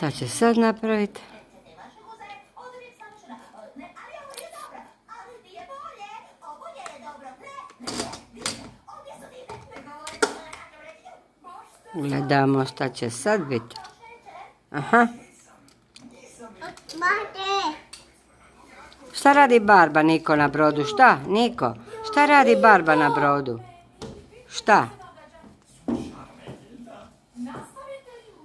To će sad napraviti. Gledamo šta će sad biti. Aha. Šta radi barba Niko na brodu? Šta? Niko? Šta radi barba na brodu? Šta?